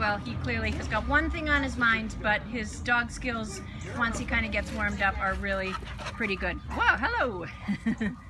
well, he clearly has got one thing on his mind, but his dog skills, once he kind of gets warmed up, are really pretty good. Whoa! hello!